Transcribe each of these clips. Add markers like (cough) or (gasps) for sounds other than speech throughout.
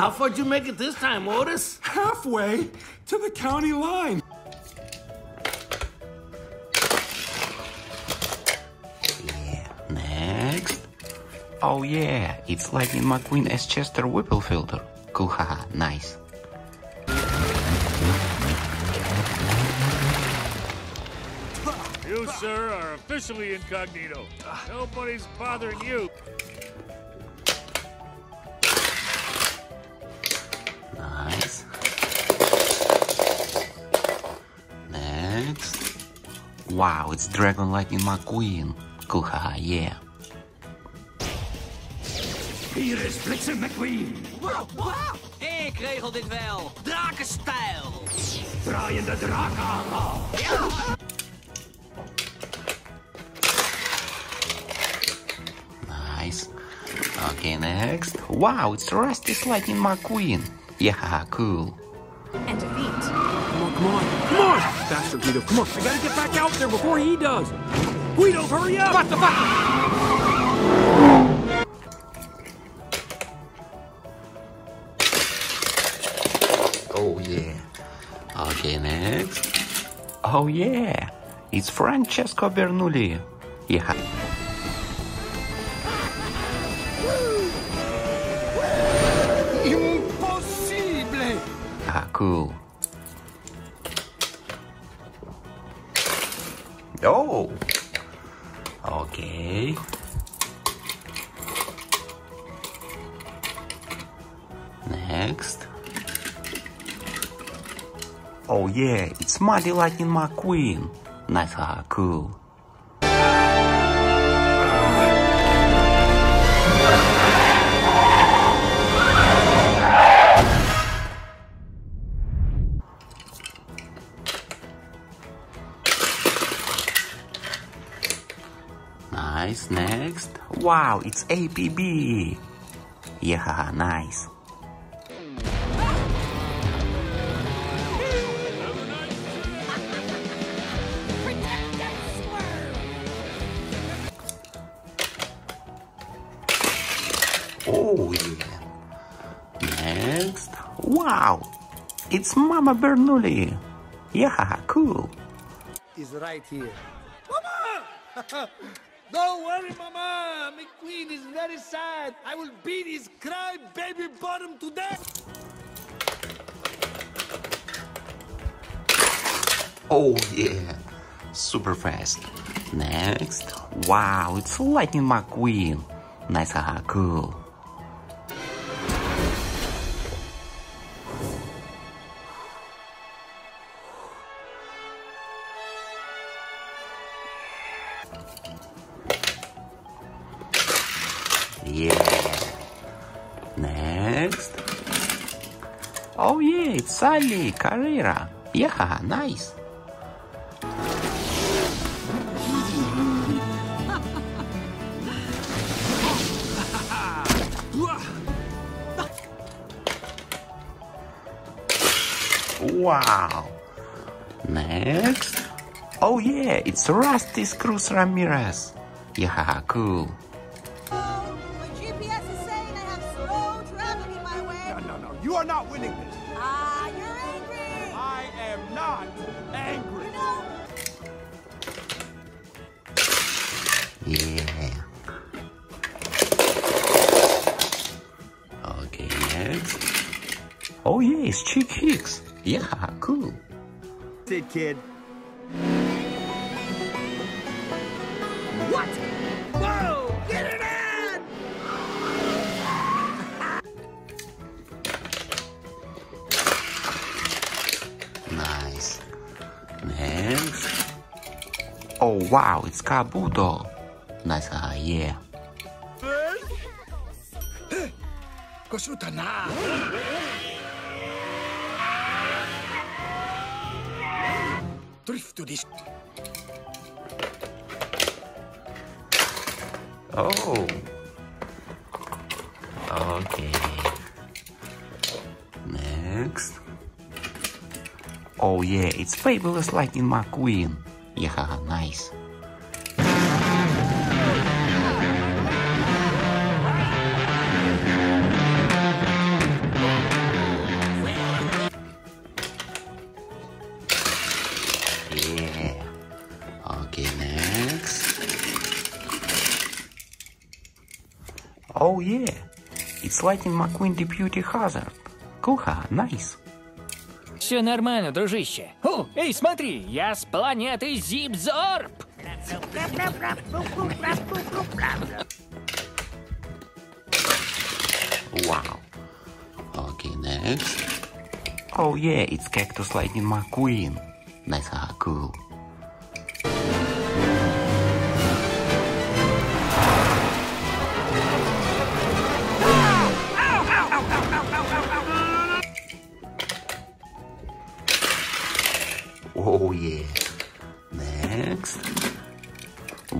how far'd you make it this time, Otis? Halfway to the county line. Yeah, next. Oh yeah, it's Lightning McQueen S. Chester Whipplefilter. Cool, haha, nice. You, sir, are officially incognito. Nobody's bothering you. Nice. Next. Wow, it's Dragon Lightning McQueen. Cool, haha, yeah. Hier is Bliksem McQueen. Ik regel dit wel. Drakenstijl. Draaiende draken. Nice. Okay, next. Wow, it's Rust-eze Lightning McQueen. Yeah, cool. And defeat. Come on, come on, come on! Faster, Guido, come on. I gotta get back out there before he does. Guido, hurry up! What the fuck? Oh yeah. Okay, next. Oh yeah. It's Francesco Bernoulli. Yeah. Cool. Oh. Okay. Next. Oh yeah, it's Mighty Lightning McQueen. Nice, ah, cool. Wow, it's APB. Yeah, nice. Oh yeah. Next. Wow, it's Mama Bernoulli. Yeah, cool. Is right here. Mama! (laughs) Don't worry, Mama. McQueen is very sad. I will beat his cry baby bottom to death. Oh yeah, super fast. Next, wow, it's Lightning McQueen. Nice, haha, cool. Sally Carrera. Yeah, nice. Wow. Next. Oh yeah, it's Rusty Cruz Ramirez. Yeah, cool. Oh, my GPS is saying I have slow traffic in my way. No, no, no. You are not winning this. Oh yeah, it's Chick Hicks. Yeah, cool. It, kid. What? Whoa! Get it in! Nice. Next. Oh wow, it's Kabuto. Nice, uh, yeah. Kosuta (gasps) na! Drift to this. Oh. Okay. Next. Oh yeah, it's Fabulous like Lightning McQueen. Yeah, (laughs) nice. Oh yeah, it's Lightning McQueen Deputy Hazard. Cool, haha, nice. Все нормально, дружище. О, эй, смотри, я с планеты Зипзорб. Wow. Okay, next. Oh yeah, it's Cactus Lightning McQueen. Nice, haha, cool.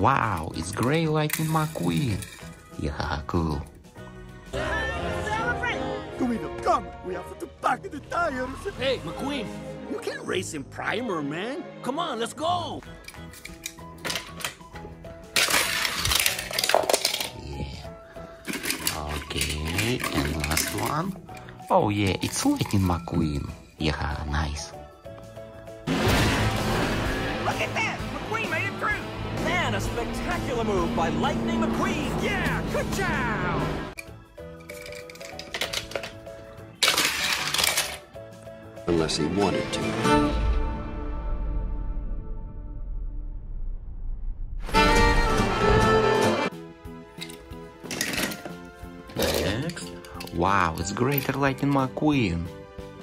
Wow, it's Grey Lightning McQueen. Yeah, cool. Guido, come. We have to pack the tires. Hey, McQueen, you can't race in primer, man. Come on, let's go. Okay, and last one. Oh yeah, it's Lightning McQueen. Yeah, nice. A spectacular move by Lightning McQueen! Yeah, good job! Unless he wanted to. Next. Wow, it's Greater Lightning McQueen.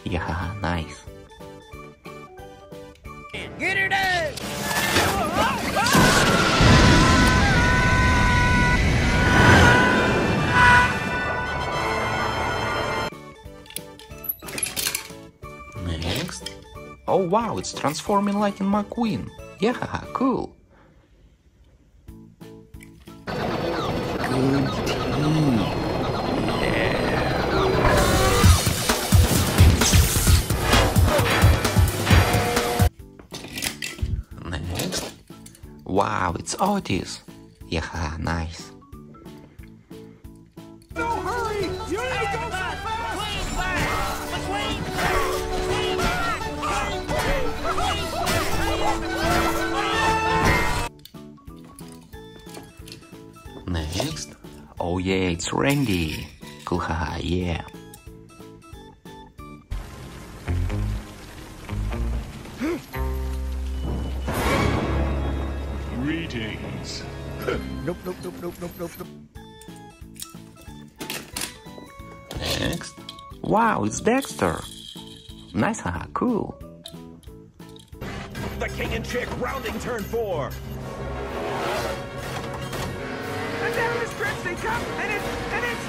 Yeah, nice. Wow, it's Transforming like Lightning McQueen. Yeah, cool. Next. Wow, it's Otis. Yeah, nice. Oh yeah, it's Randy. Cool, haha, yeah. Greetings. (laughs) Nope, nope, nope, nope, nope, nope, nope. Next. Wow, it's Dexter. Nice, haha, cool. The king and chick rounding turn four! Stretch they come, and it's, and it's...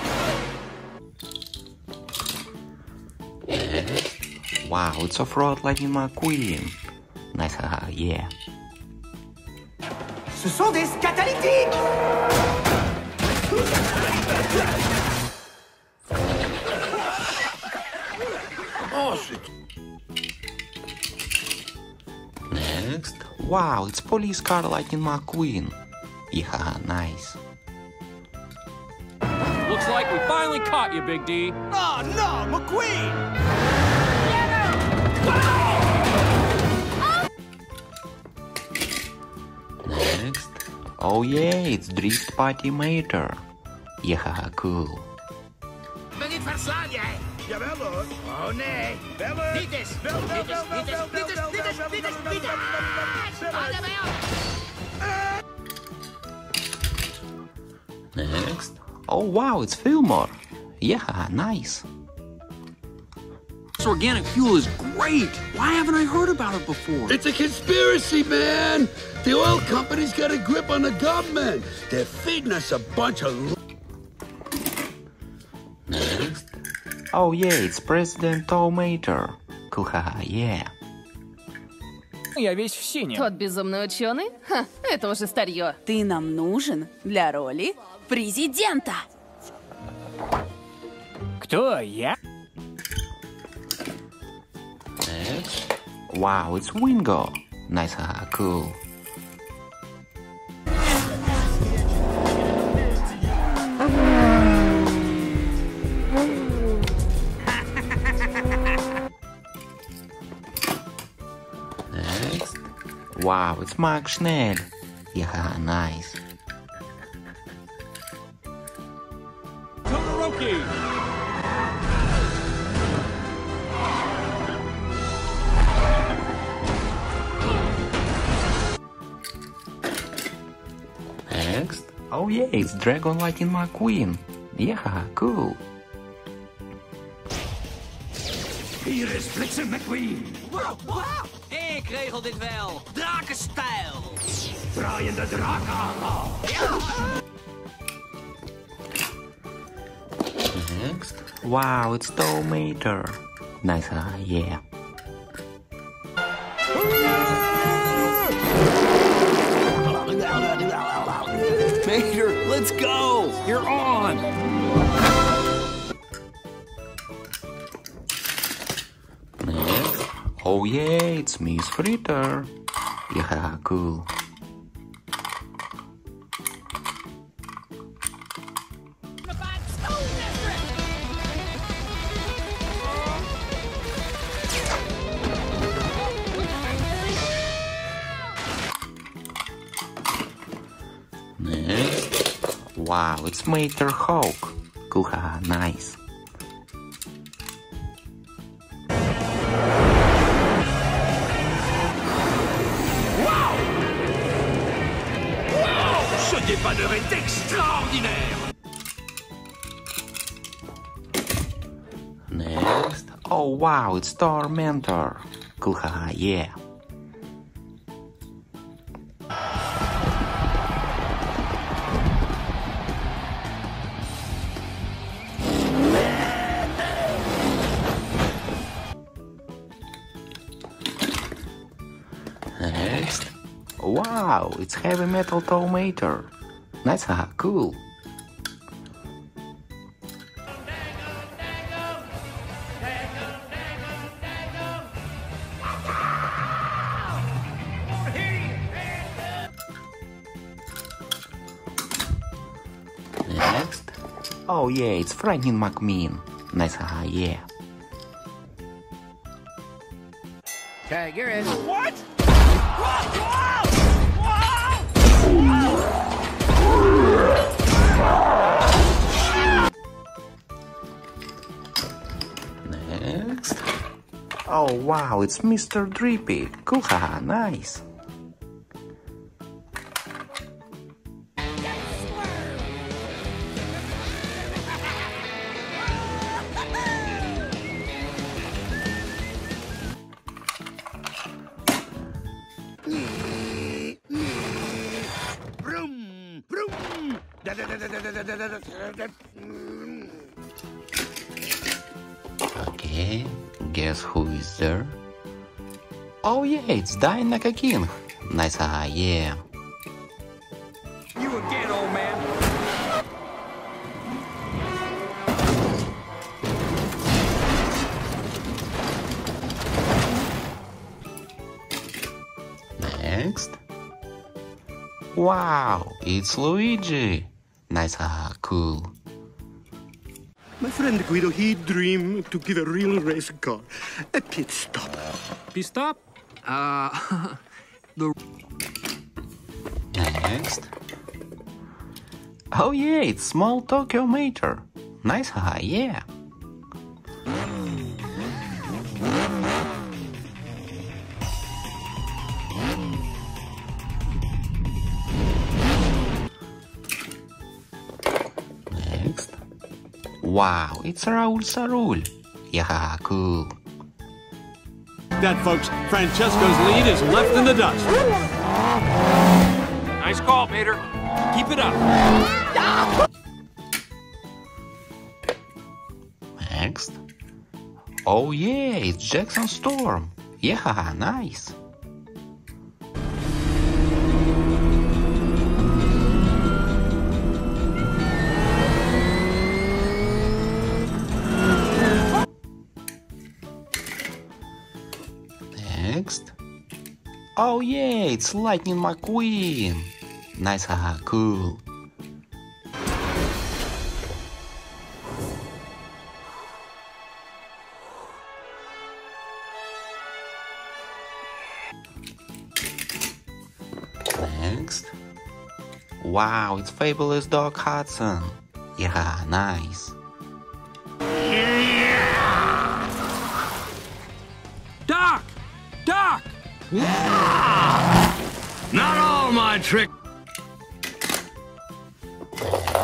Next. Wow, it's Off-Road Lightning McQueen. Nice, haha, yeah. Ce sont des catalytiques! Oh, Next. Wow, it's Police Car Lightning McQueen. Yeah, nice. Looks like we finally caught you, Big D. Oh no, McQueen! Next. Oh yeah, it's Drift Party Mater. Yeah, cool. Ben niet verslaan jij. Jawel hoor. Oh nee. Niet eens. Next. Oh wow, it's Fillmore. Yeah, nice. This organic fuel is great. Why haven't I heard about it before? It's a conspiracy, man! The oil companies got a grip on the government. They're feeding us a bunch of Next. Oh yeah, it's President Tom Mater. Cool, haha, yeah. Я весь в синем. Тот безумный ученый? Ха, это уже старье. Ты нам нужен для роли президента. Кто я? Next. Wow, it's Wingo. Nice, haha, cool. Next. Wow, it's Mark Schnell. Yeah, nice. Oh yeah, it's Dragon Lightning McQueen. Yeah, cool. Here is Hier is Bliksem McQueen. Ik regel dit wel. Drakenstijl. Draaiende draken. Next. Wow, it's Tomater. Nice, uh, yeah. Yeah, it's Miss Fritter. Yeah, cool. Next. Wow, it's Mater Hawk. Cool, nice. Wow, it's Tormentor. Cool, haha, yeah. Next. Wow, it's Heavy Metal Tomater. Nice, haha, cool. Oh yeah, it's Frightening McMean. Nice, haha, yeah. Tag, you're in. What? Next. Oh wow, it's Mr. Drippy. Cool, haha, nice. It's Dinoco King. Nice, haha, yeah. You again, old man. Next. Wow, it's Luigi. Nice, haha, cool. My friend Guido, he dreamed to give a real race car a pit stop. Pit stop? Uh, (laughs) the Next. Oh yeah, it's small Tokyo Mater. Nice, haha, yeah. Next. Wow, it's Raoul Caroul. Yeah, cool. That, folks. Francesco's lead is left in the dust. Nice call, Mater. Keep it up. Next. Oh yeah, it's Jackson Storm. Yeah, nice. Oh yeah, it's Lightning McQueen. Nice, haha, cool. Next. Wow, it's Fabulous Doc Hudson. Yeah, nice. Not all my trick.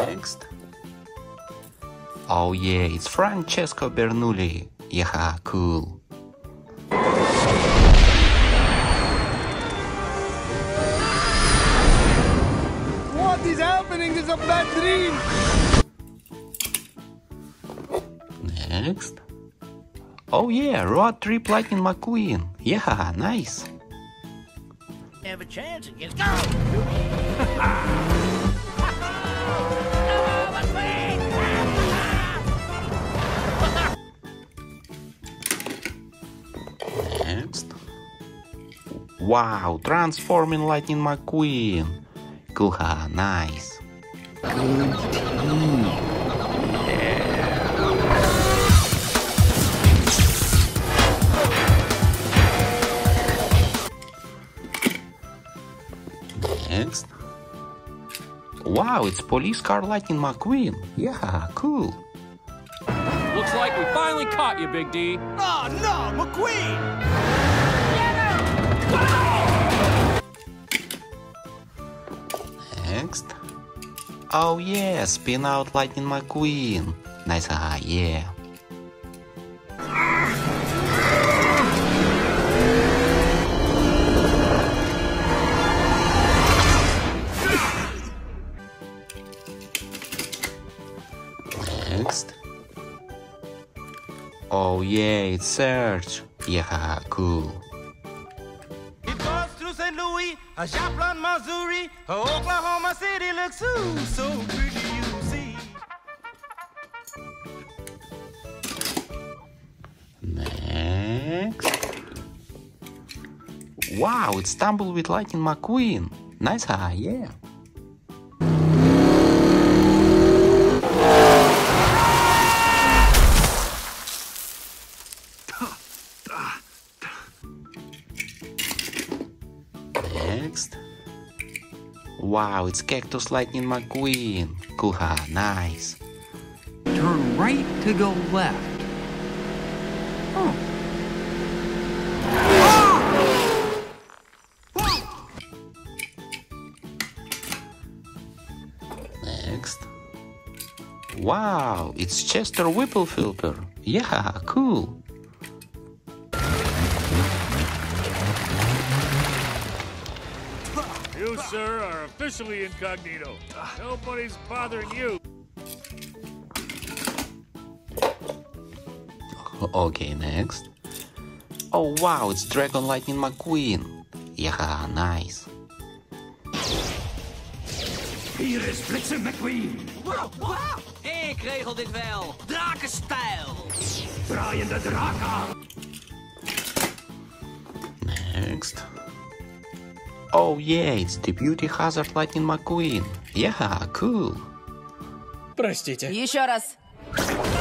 Next. Oh yeah, it's Francesco Bernoulli. Yeah, cool. What is happening? This is a bad dream. Next. Oh yeah, Road Trip Lightning McQueen. Yeah, nice. Have a chance against. Go! (laughs) Next. Wow, transforming Lightning McQueen. Cool, ha, nice. Next. Wow, it's police car Lightning McQueen. Yeah, cool. Looks like we finally caught you, Big D. Oh no, McQueen! Next. Oh yeah, spin out Lightning McQueen. Nice, ah, yeah. Oh yeah, it's Sarge. Yeah, cool. It goes through St. Louis, a Joplin, Missouri, a Oklahoma City looks so, so pretty, you see. Next. Wow, it's Stumble with Lightning McQueen. Nice, ah, yeah. Wow, it's Cactus Lightning McQueen. Cool, ha, nice. Turn right to go left. Oh. Ah! Next. Wow, it's Chester Whipplefilter. Yeah, cool. Sir, are officially incognito. Nobody's bothering you. Okay, next. Oh wow, it's Dragon Lightning McQueen. Yeah, nice. Hier is Bliksem McQueen. Ik regel dit wel. Drakenstijl. Draaiende draak aan. Next. Oh yeah, it's the Deputy Hazzard Lightning McQueen. Yeah, cool. Простите. Еще раз.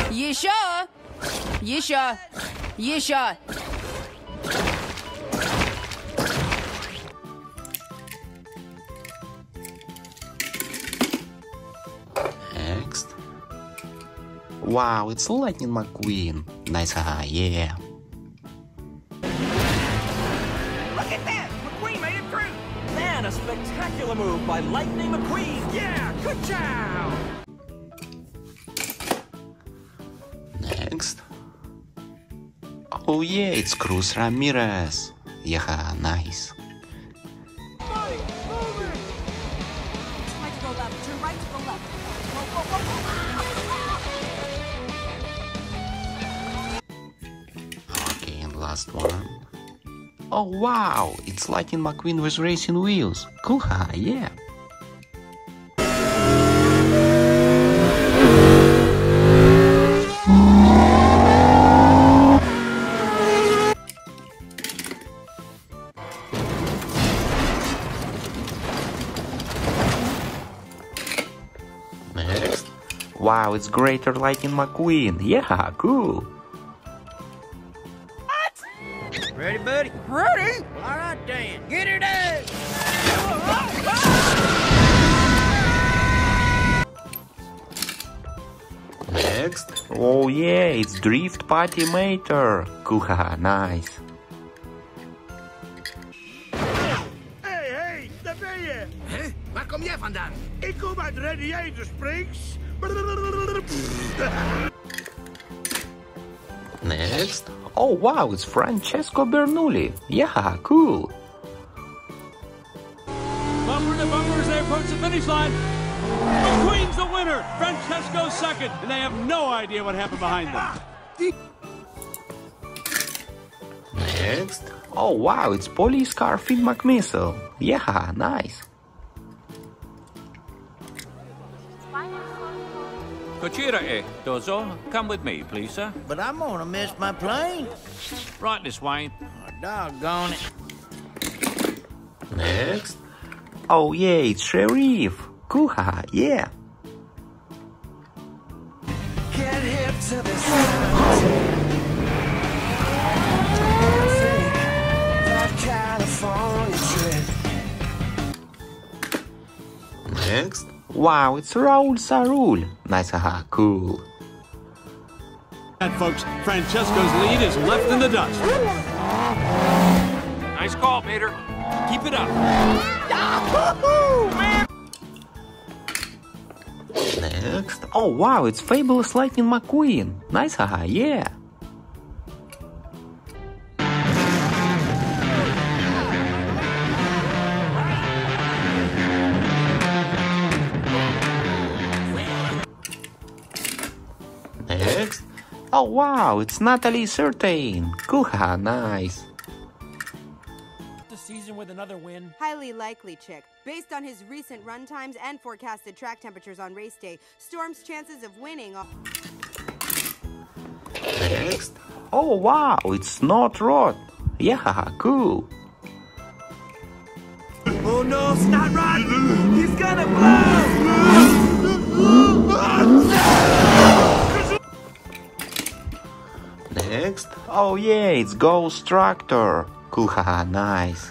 Еще. Еще. Еще. Next. Wow, it's Lightning McQueen. Nice, haha, yeah. By Lightning McQueen! Yeah, good job! Next. Oh yeah, it's Cruz Ramirez. Yeah, nice. Okay, and last one. Oh wow, it's Lightning McQueen with racing wheels. Cool, ha, yeah. It's greater like in McQueen. Yeah, cool. What? Ready, buddy? Ready? All right, Dan. Get her done. Next. Oh, yeah, it's Drift Party Mater. Kuha, nice. Hey, hey, daar ben je. Huh? Waar kom jij vandaan? I come uit Radiator Springs. Next. Oh wow, it's Francesco Bernoulli. Yeah, cool. Bumper to bumper as they approach the finish line. McQueen's the winner. Francesco's second, and they have no idea what happened behind them. Next. Oh wow, it's police car Finn McMissile. Yeah, nice. Kochira, eh, Dozo, come with me, please, sir. But I'm gonna miss my plane. Right this way. Oh, doggone it. Next. Oh yeah, it's Sheriff. Cool, haha, yeah. Get hip to the sound. That California trip. Next. Wow, it's Raoul Caroul. Nice, haha, cool. And folks, Francesco's lead is left in the dust. Nice call, Peter. Keep it up. Next. Oh wow, it's Fabulous Lightning McQueen. Nice, haha, yeah. Next. Oh wow, it's Natalie Certain. Cool, haha, nice. The season with another win. Highly likely, Chick. Based on his recent run times and forecasted track temperatures on race day, Storm's chances of winning are. Next. Oh wow, it's Snot Rod. Yeah, haha, cool. Oh no, it's Snot Rod! He's gonna blow! Next. Oh yeah, it's Ghost Tractor. Cool, haha, (laughs) nice.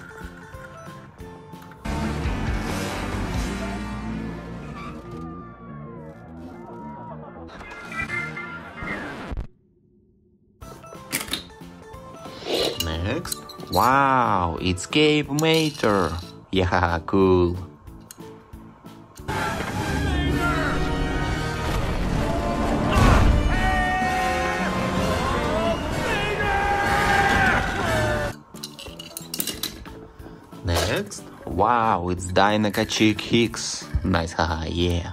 Next. Wow, it's Gabe Mater. Yeah, (laughs) cool. Next. Wow, it's Dinoco Chick Hicks. Nice, haha, yeah.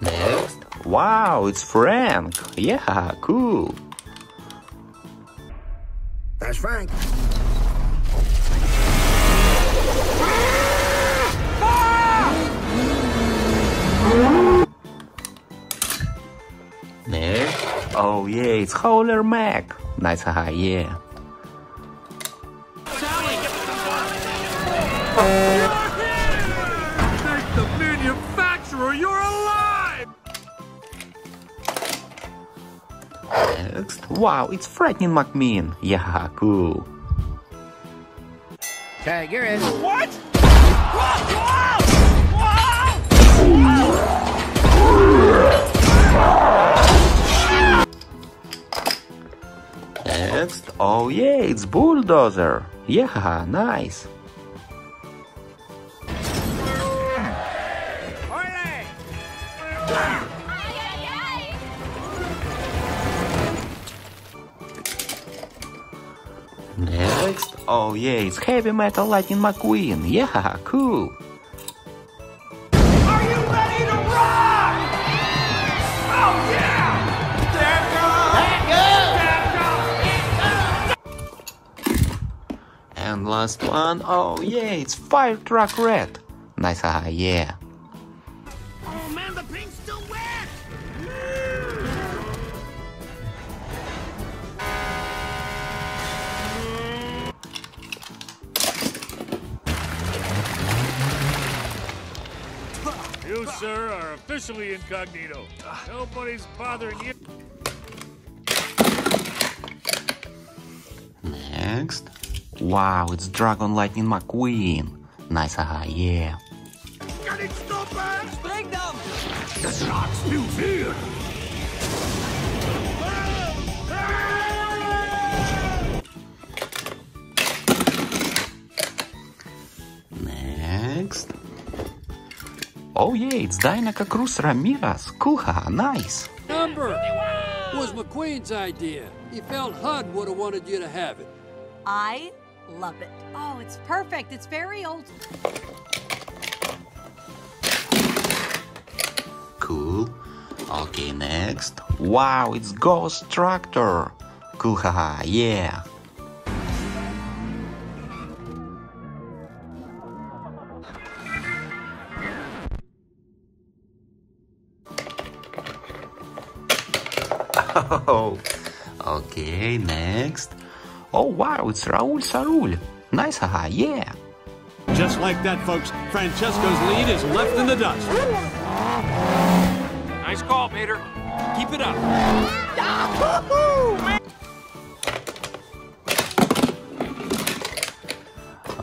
Next. Wow, it's Frank. Yeah, cool. That's Frank. Oh yeah, it's Howler Mac. Nice, haha, yeah. Thank the manufacturer, you're alive! Next. Wow, it's Frightening McMean. Yeah, cool. Tag, you're in. What? Next. Oh yeah, it's Bulldozer. Yeah, nice. Next. Oh yeah, it's Heavy Metal Lightning McQueen. Yeah, (laughs) cool. Last one. Oh yeah, it's Fire Truck Red. Nice, haha, yeah. Oh man, the paint's still wet! You, sir, are officially incognito. Nobody's bothering you. Next. Wow, it's Dragon Lightning McQueen. Nice eye, yeah. Can it stop us? Break them! The shots new fear. Next. Oh yeah, it's Dinoco Cruz Ramirez. Cool, nice. Number was McQueen's idea. He felt HUD would have wanted you to have it. I love it. Oh, it's perfect. It's very old. Cool. Okay, next. Wow, it's Ghost Tractor. Cool, haha, yeah. (laughs) Oh, okay, next. Oh wow, it's Raoul Caroul. Nice, haha, yeah. Just like that, folks, Francesco's lead is left in the dust. Nice call, Peter. Keep it up.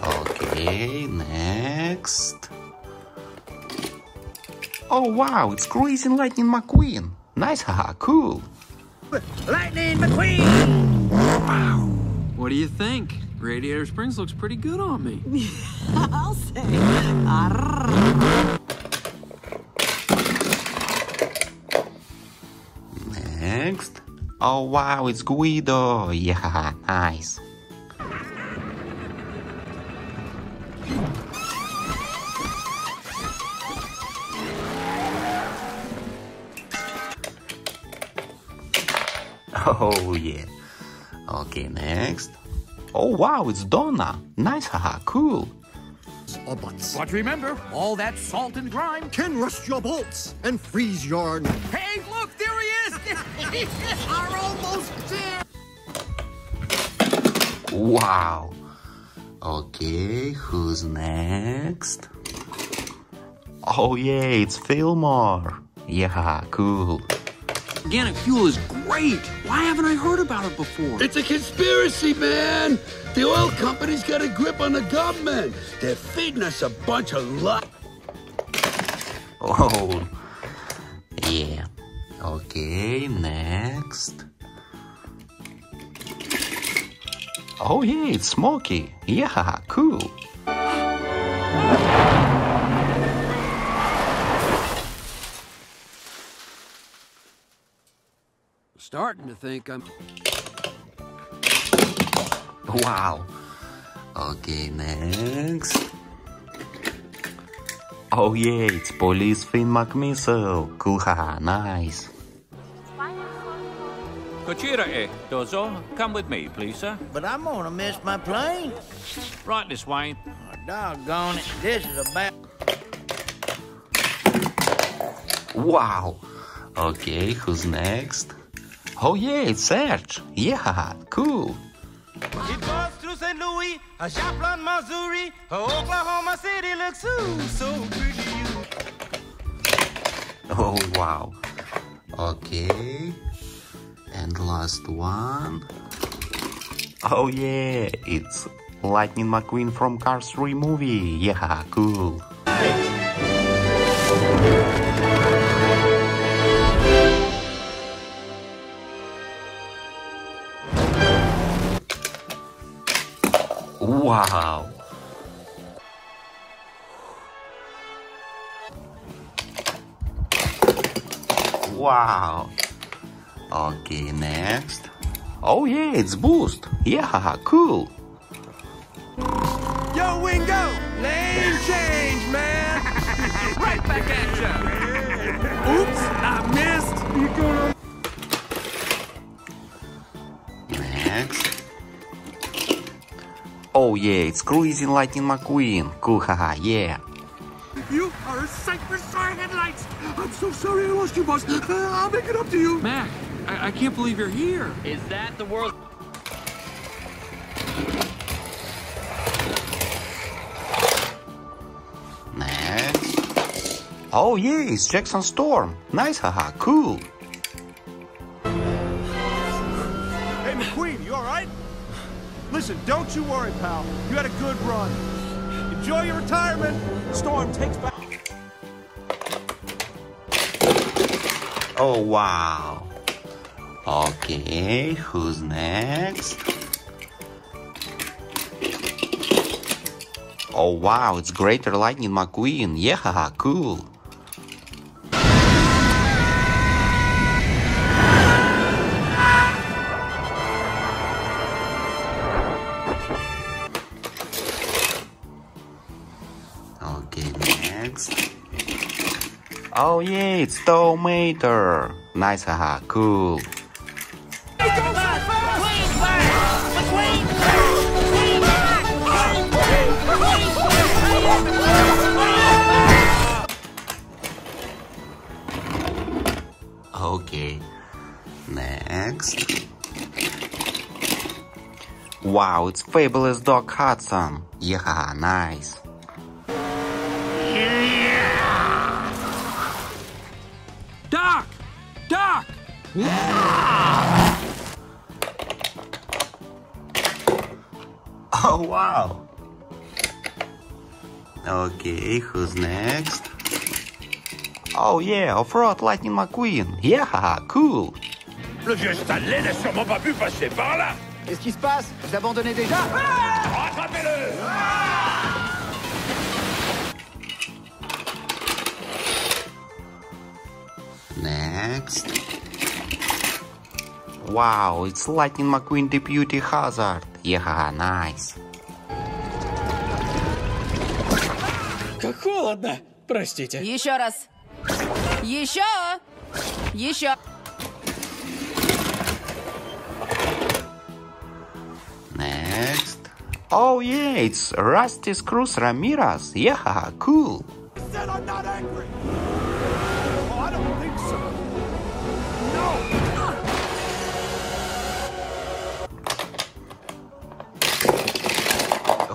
Okay, next. Oh wow, it's Crazy Lightning McQueen. Nice, haha, cool. Lightning McQueen! Wow. What do you think? Radiator Springs looks pretty good on me. (laughs) I'll say. Next. Oh wow, it's Guido. (laughs) Yeah, nice. (laughs) Oh yeah. Okay, next. Oh wow, it's Donna. Nice, haha, cool. Or butts. But remember, all that salt and grime. Can rust your bolts and freeze your... Hey, look, there he is! (laughs) Are almost there! Wow. Okay, who's next? Oh yeah, it's Fillmore. Yeah, cool. Organic fuel is great. Why haven't I heard about it before? It's a conspiracy, man! The oil company's got a grip on the government. They're feeding us a bunch of luck. Oh, yeah. Okay, next. Oh yeah, it's Smokey. Yeah, cool. Starting to think I'm. Wow. Okay, next. Oh yeah, it's Police Finn McMissile. Cool, haha, nice. Kochira, eh, Dozo. Come with me, please, sir. But I'm gonna miss my plane. Right this way. Oh, doggone it. This is a bad... Wow. Okay, who's next? Oh yeah, it's Sarge. Yeah, (laughs) cool. It goes through St. Louis, a Joplin, Missouri, a Oklahoma City looks so, so pretty. Oh wow. Okay. And last one. Oh yeah, it's Lightning McQueen from Cars 3 movie. Yeah, (laughs) cool. Wow. Wow. Okay, next. Oh yeah, it's Boost. Yeah, cool. Yo, Wingo! Lane change, man! (laughs) right back at ya! (laughs) Oops, I missed! Next. Oh yeah, it's Crazy Lightning McQueen. Cool, haha, yeah. You are a sight for sore headlights! I'm so sorry I lost you, boss. Uh, I'll make it up to you. Mack, I, I can't believe you're here. Is that the world? Next. Oh yeah, it's Jackson Storm. Nice, haha, cool. Don't you worry, pal. You had a good run. Enjoy your retirement. Storm takes back. Oh wow. Okay, who's next? Oh wow, it's Greater Lightning McQueen. Yeah, (laughs) cool. It's Tow Mater. Nice, haha, cool. Okay. Next. Wow, it's fabulous Doc Hudson. Yeah, nice. Wow. Okay, who's next? Oh yeah, Off-Road Lightning McQueen. Yeah, haha, cool. Le vieux Stanley n'a sûrement pas pu passer par là. Qu'est-ce qui se passe Vous abandonnez déjà ah Rattrapez-le Next. Wow, it's Lightning McQueen Deputy Hazzard. Yeah, nice. Как холодно. Простите. Еще раз. Еще. Еще. Next. Oh yeah, it's Rusty Screws Ramirez. Yeah, cool. said I'm not angry. Oh, I don't think so.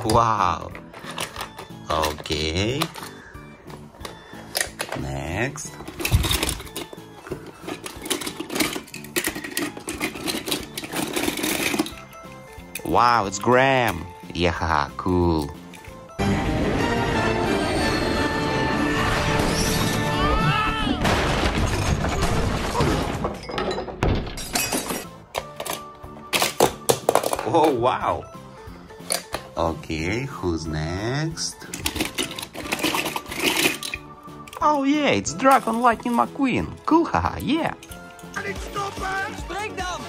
No. Wow. Okay. Next. Wow, it's Graham. Yeah, cool. Oh, wow. Okay, who's next? Oh yeah, it's Dragon Lightning McQueen. Cool, haha, yeah. Spring them!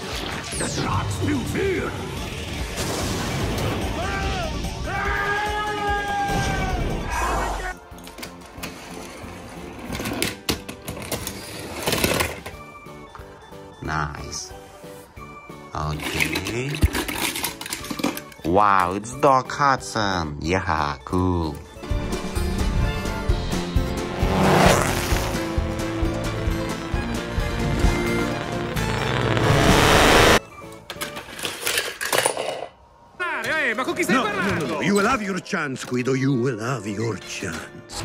Das Rad zu viel! Nice. Okay. Wow, it's Doc Hudson. Yeah, cool. Ehi, ma con chi stai No, no, no, no. You will have your chance, Guido. You will have your chance.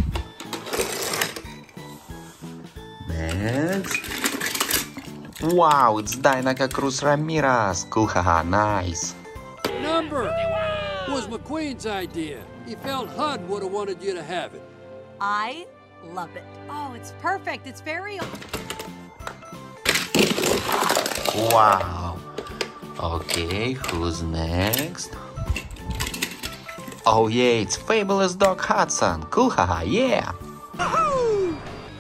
Next. Wow, it's Dinoco Cruz Ramirez. Cool, haha, nice. Number was McQueen's idea. He felt Hud would have wanted you to have it. I love it. Oh, it's perfect. It's very. Wow. Okay, who's next? Oh yeah, it's Fabulous Doc Hudson. Cool, haha, yeah.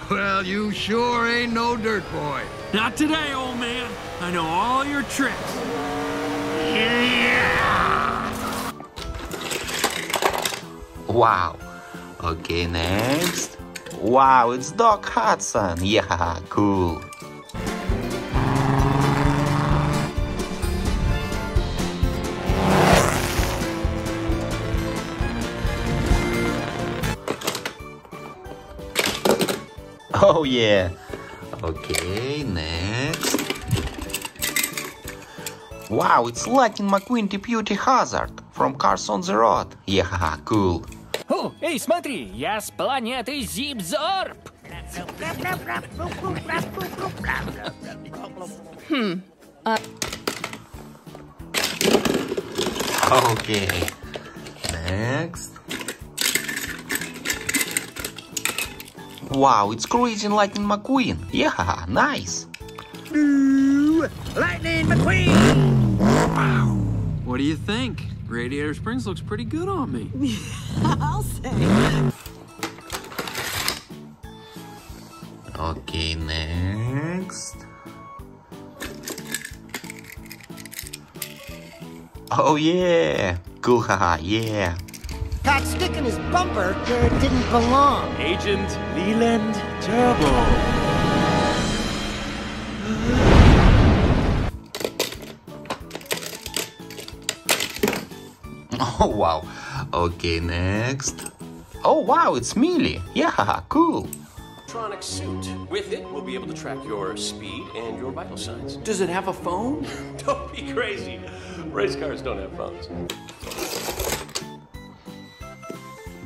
Well, you sure ain't no dirt boy. Not today, old man. I know all your tricks. Wow. Okay, next. Wow, it's Doc Hudson. (laughs) Yeah, cool. Oh yeah. Okay, next. Wow, it's Lightning McQueen Deputy Hazzard from Cars on the Road. (laughs) Yeah, cool. О, эй, смотри, я с планеты Зипзорб. Хм. А... Okay. Next. Wow, it's Crazy Lightning McQueen. Yeah, nice. Lightning McQueen! What do you think? Radiator Springs looks pretty good on me. (laughs) I'll say. Okay, next. Oh yeah, cool, haha, yeah. Caught sticking his bumper where it didn't belong. Agent Leland Turbo. Oh, (laughs) wow. Okay, next. Oh, wow, it's Millie. Yeah, haha, (laughs) cool. Electronic suit. With it, we'll be able to track your speed and your vital signs. Does it have a phone? (laughs) don't be crazy. Race cars don't have phones.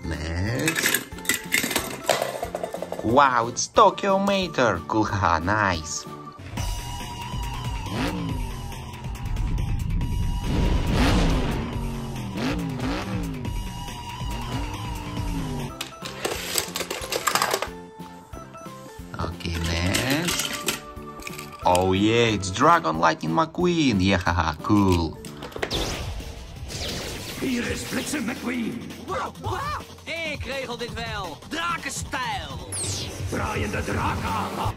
Next. Wow, it's Tokyo Mater. Cool, nice. Oh yeah, it's Dragon Lightning McQueen. Yeah, (laughs) haha, cool. Hier is Bliksem McQueen. Wow, wow. Ik regel dit wel. Drakenstijl. Draaiende draken.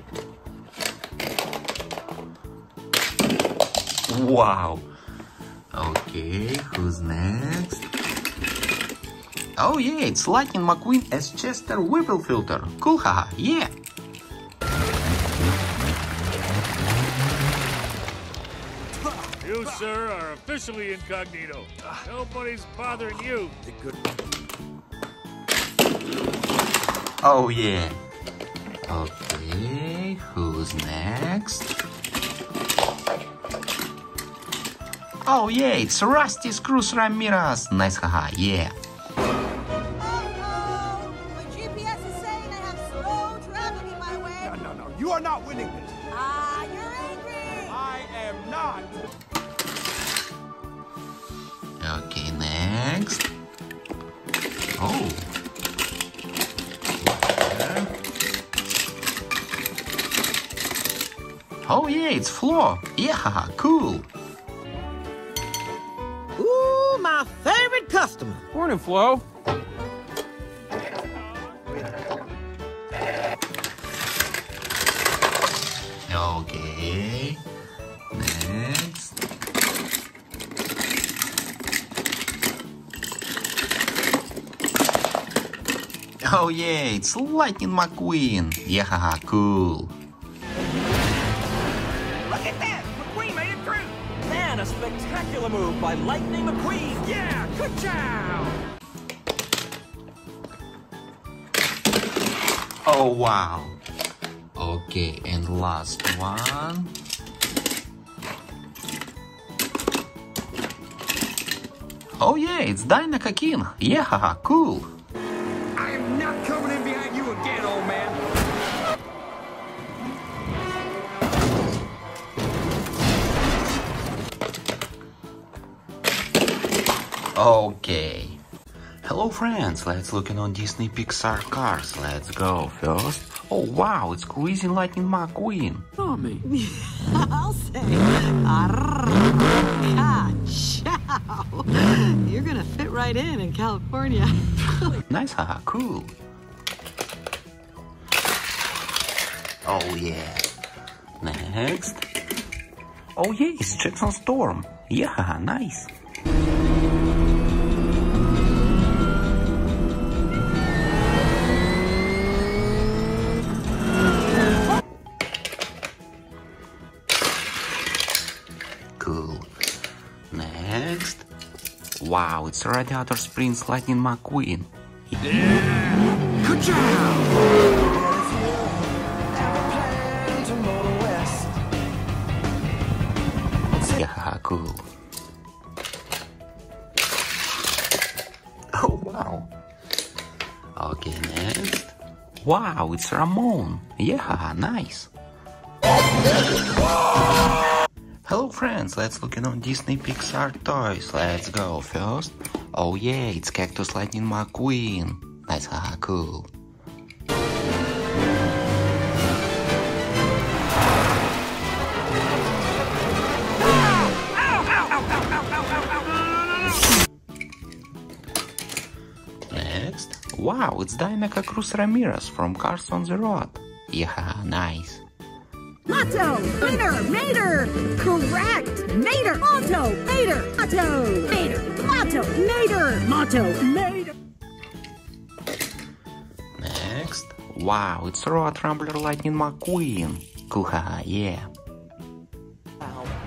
Wow. Okay, who's next? Oh yeah, it's Lightning McQueen as Chester Whipplefilter. Cool, haha, yeah. Sir, are officially incognito. Nobody's bothering you. Oh yeah. Okay, who's next? Oh yeah, it's Rusty Cruz Ramirez. Nice, haha, yeah. Yeah, haha, cool. Ooh, my favorite customer. Morning, Flo. Okay. Next. Oh yeah, it's Lightning McQueen. Yeah, haha, cool. By Lightning McQueen! Yeah, good job! Oh wow. Okay, and last one. Oh yeah, it's Dinoco King. Yeah, haha, cool. I am not coming in behind you again, old man. Okay. Hello friends, let's look in on Disney Pixar cars. Let's go first. Oh wow, it's Cruising Lightning McQueen. Tommy. (laughs) I'll say, ka-chow. You're gonna fit right in in California. (laughs) Nice, haha, cool. Oh yeah. Next. Oh yeah, it's Jackson Storm. Yeah, haha, nice. Wow, it's Radiator Springs Lightning McQueen. Yeah! Good job. Yeah, cool. Oh, wow. Okay, next. Wow, it's Ramone. Yeah, nice. Hello friends, let's look in on Disney Pixar toys. Let's go first. Oh yeah, it's Cactus Lightning McQueen. Nice, haha, cool. Next. Wow, it's Dinoco Cruz Ramirez from Cars on the Road. Yeah, nice. Motto, Mater, Mater, correct. Mater, Motto, Mater, Motto, Mater, Motto, Mater, Motto, Mater. Next. Wow, it's Road Rumbler Lightning McQueen. Cool, haha, yeah.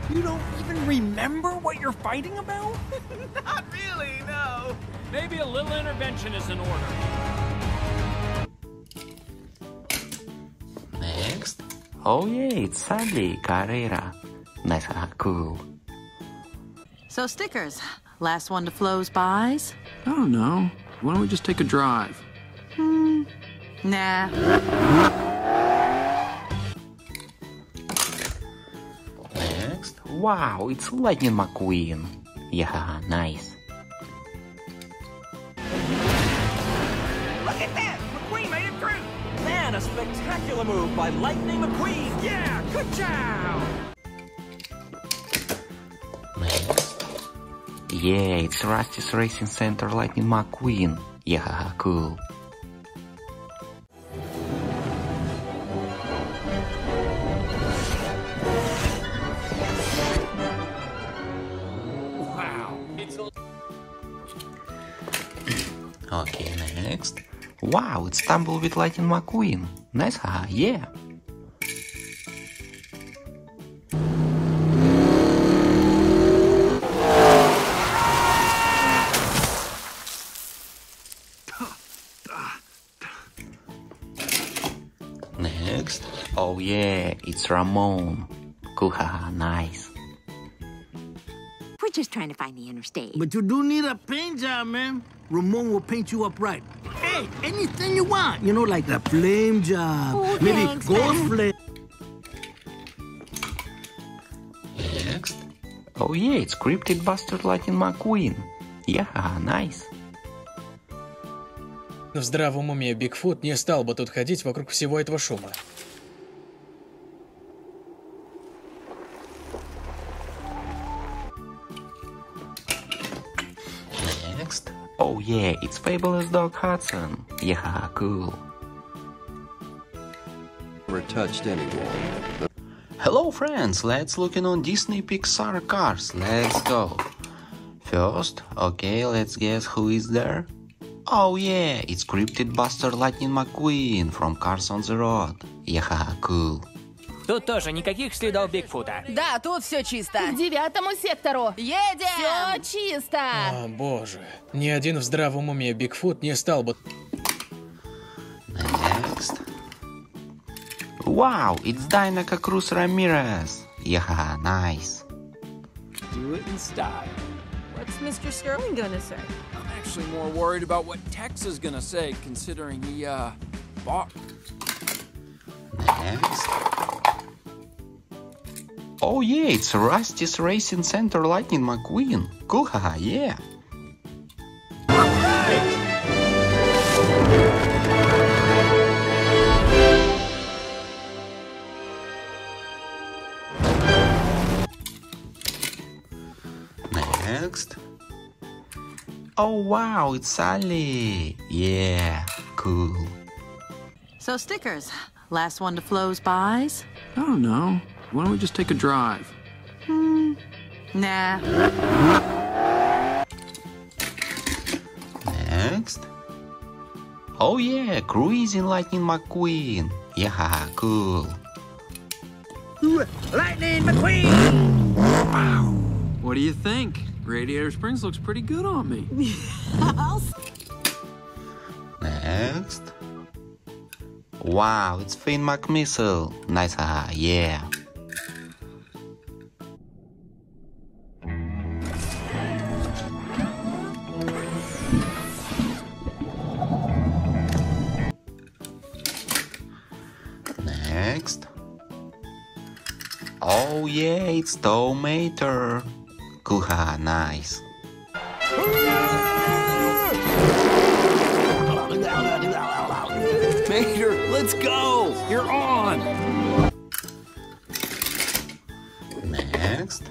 You don't even remember what you're fighting about? (laughs) Not really, no. Maybe a little intervention is in order. Next. Oh yeah, it's Sally Carrera. Nice, haha, cool. So stickers. Last one to Flo's buys? I don't know. Why don't we just take a drive? Hmm. Nah. Next. Wow, it's Lightning McQueen. Yeah, nice. A spectacular move by Lightning McQueen! Yeah, good job! Yeah, it's Rusty's Racing Center Lightning McQueen. Yeah, cool. Wow, it's Tumbleweed Lightning McQueen. Nice, haha, yeah. Next. Oh yeah, it's Ramone. Cool, haha, nice. Just trying to find the interstate. But you do need a paint job, man. Ramon will paint you up right. Hey, anything you want. You know, like the flame job. Oh, Maybe thanks, gold man. flame. Next. Oh yeah, it's Cryptid Bastard Lightning McQueen. Yeah, nice. В здравом уме Бигфут не стал бы тут ходить вокруг всего этого шума. Yeah, it's Fabulous Doc Hudson. Yeah, cool. Never touched anyone. Hello friends, let's look in on Disney Pixar cars. Let's go. First, okay, let's guess who is there. Oh yeah, it's Cryptid Buster Lightning McQueen from Cars on the Road. Yeah, cool. Тут тоже никаких следов Бигфута. Да, тут все чисто. К девятому сектору. Едем! Все чисто. О, боже. Ни один в здравом уме Бигфут не стал бы... Next. Wow, it's Dynaka Cruz Ramirez. Yeah, nice. Do it in style. What's Mr. Sterling gonna say? I'm actually more worried about what Tex is gonna say, considering he, uh, bought. Next. Oh yeah, it's Rusty's Racing Center Lightning McQueen. Cool, haha, yeah. Next. Oh wow, it's Sally. Yeah, cool. So stickers. Last one to Flo's buys? I don't know. Why don't we just take a drive? Hmm. Nah. Next. Oh yeah, Cruising Lightning McQueen. Yeah, cool. Lightning McQueen! What do you think? Radiator Springs looks pretty good on me. (laughs) Next. Wow, it's Finn McMissile. Nice, haha, yeah. Yeah, it's Tow Mater. Nice. Mater, let's go! You're on! Next.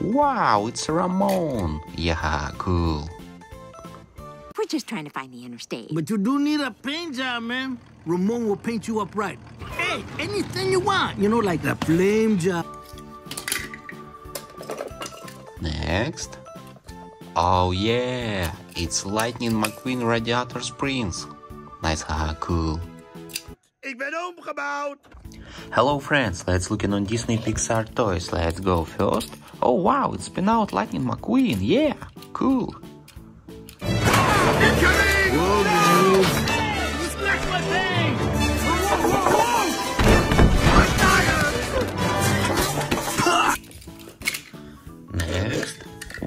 Wow, it's Ramone. Yeah, cool. We're just trying to find the interstate. But you do need a paint job, man. Ramone will paint you up right. Hey, anything you want. You know, like the flame job. Next. Oh yeah, it's Lightning McQueen Radiator Springs. Nice, haha, cool. Ik ben omgebouwd. Hello friends, let's look in on Disney Pixar toys. Let's go first. Oh wow, it's been Out Lightning McQueen. Yeah, cool.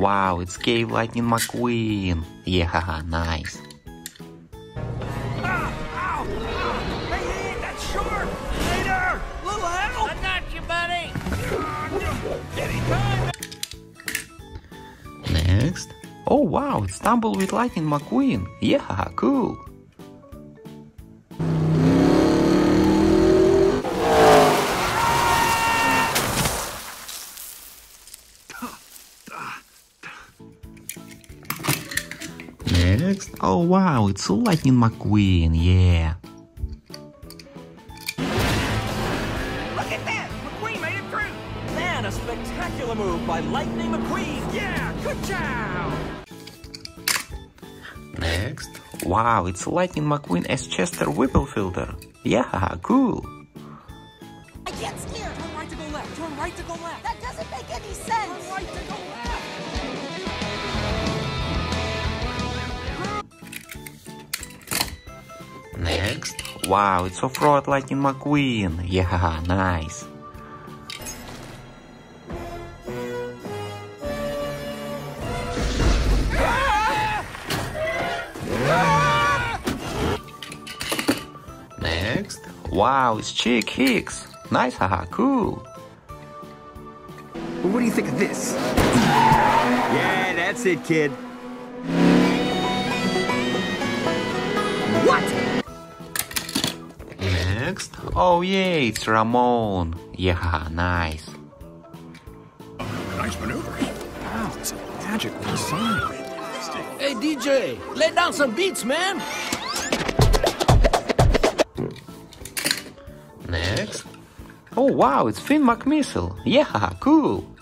Wow, it's Cave Lightning McQueen. Yeah, (laughs) nice. Next. Oh wow, it's Tumbleweed Lightning McQueen. Yeah, cool. Oh wow, it's Lightning McQueen. Yeah. Look at that! McQueen made it through! Man, a spectacular move by Lightning McQueen! Yeah, good job! Next. Wow, it's Lightning McQueen as Chester Whipplefilter. Yeah, haha, cool. Wow, it's off-road Lightning McQueen. Yeah, (laughs) nice. Next. Wow, it's Chick Hicks. Nice, haha, cool. What do you think of this? Yeah, that's it, kid. Oh yeah, it's Ramone. Yeah, nice. Nice maneuvers. Wow, it's a magical design. Hey, DJ, lay down some beats, man. Next. Oh wow, it's Finn McMissile. Yeah, cool.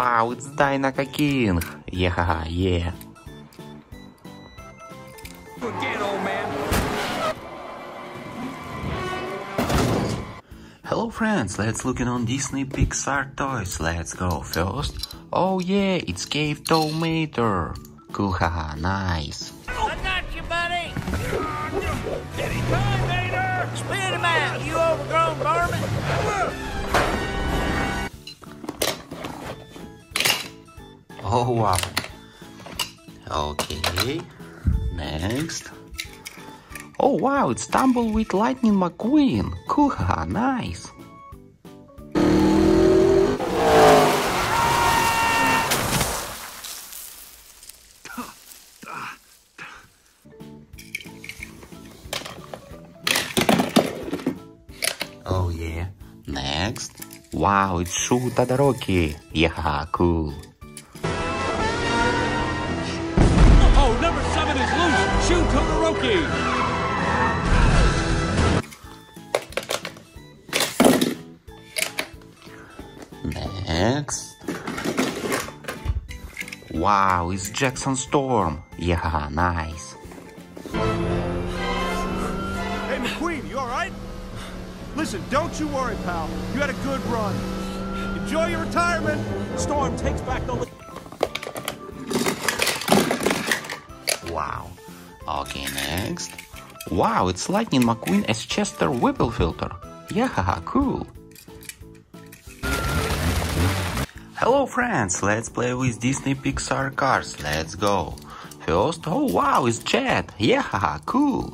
Wow, it's Dinoco King. Yeah, yeah. Old man! Hello friends, let's look in on Disney Pixar toys. Let's go first. Oh yeah, it's Cave Tow Mater. Cool, haha, nice. Oh wow. Okay. Next. Oh wow, it's Tumbleweed Lightning McQueen. Haha, nice. Oh yeah. Next. Wow, it's Shu Todoroki. Yeah, cool. Wow, it's Jackson Storm. Yeah, nice. Hey, McQueen, you all right? Listen, don't you worry, pal. You had a good run. Enjoy your retirement. Storm takes back the. Wow. Okay, next. Wow, it's Lightning McQueen as Chester Whipplefilter. Yeah, haha, (laughs) cool. Hello friends, let's play with Disney Pixar cars. Let's go. First, oh wow, it's Jet. Yeah, haha, (laughs) cool.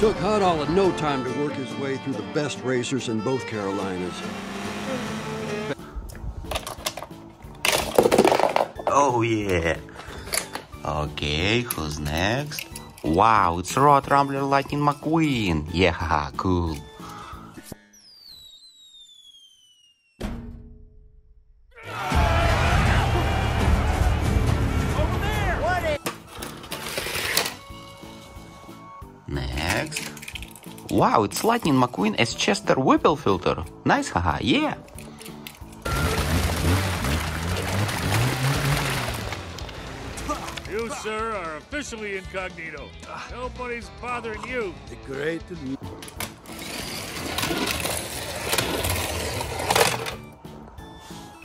Took Hudall no time to work his way through the best racers in both Carolinas. Oh yeah. Okay, who's next? Wow, it's Road Rumbler Lightning McQueen. Yeah, haha, (laughs) cool. Wow, it's Lightning McQueen as Chester Whipplefilter. Nice, haha, yeah. You, sir, are officially incognito. Nobody's bothering you. The great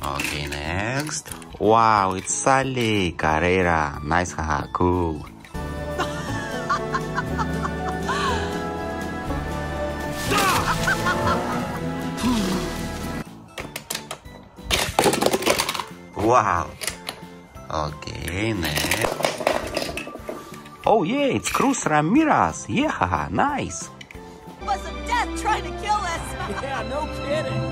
Okay, next. Wow, it's Sally Carrera. Nice, haha, cool. Wow. Okay, next. Oh yeah, it's Cruz Ramirez. Yeah, haha, nice. Was of death trying to kill us. (laughs) Yeah, no kidding.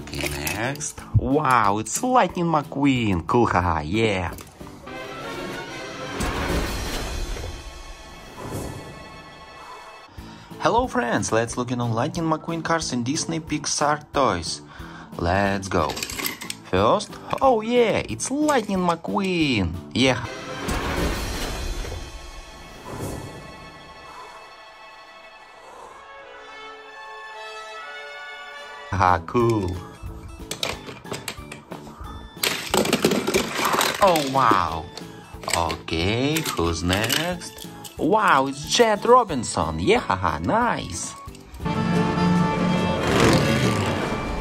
Okay, next. Wow, it's Lightning McQueen. Cool, haha, yeah. Hello friends, let's look in on Lightning McQueen cars and Disney Pixar toys. Let's go. First, oh yeah, it's Lightning McQueen. Yeah. Ah, cool. Oh wow. Okay, who's next? Wow, it's Jet Robinson. Yeah, haha, nice.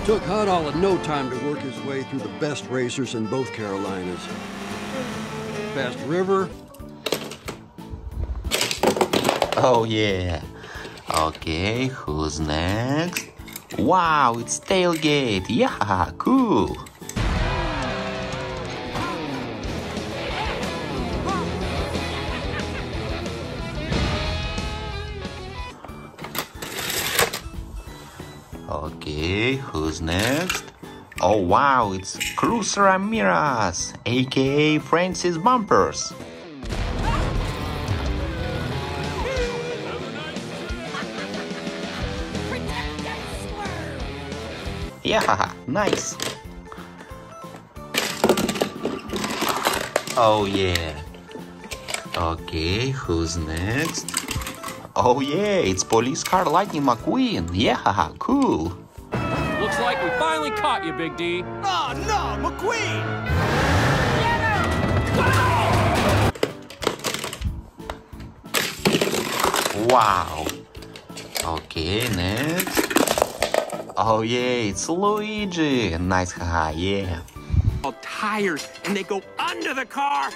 Took Hudall in no time to work his way through the best racers in both Carolinas. Past River, Oh yeah. Okay, who's next? Wow, it's Tailgate. Yeah, cool. Who's next? Oh wow, it's Cruz Ramirez, aka Francis Bumpers. (laughs) Yeah, nice. Oh yeah. Okay, who's next? Oh yeah, it's police car Lightning McQueen. Yeah, (laughs) cool. Looks like we finally caught you, Big D. Oh no, McQueen! Wow. Okay, next. Oh yeah, it's Luigi. Nice, haha, yeah. Tires, and they go under the car.